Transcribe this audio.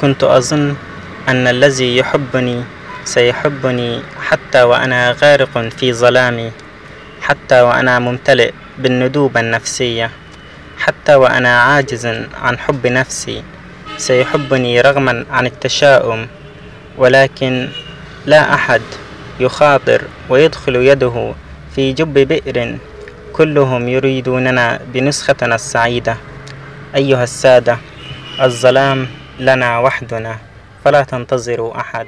كنت أظن أن الذي يحبني سيحبني حتى وأنا غارق في ظلامي حتى وأنا ممتلئ بالندوبة النفسية حتى وأنا عاجز عن حب نفسي سيحبني رغما عن التشاؤم ولكن لا أحد يخاطر ويدخل يده في جب بئر كلهم يريدوننا بنسختنا السعيدة. أيها السادة الظلام لنا وحدنا فلا تنتظروا أحد.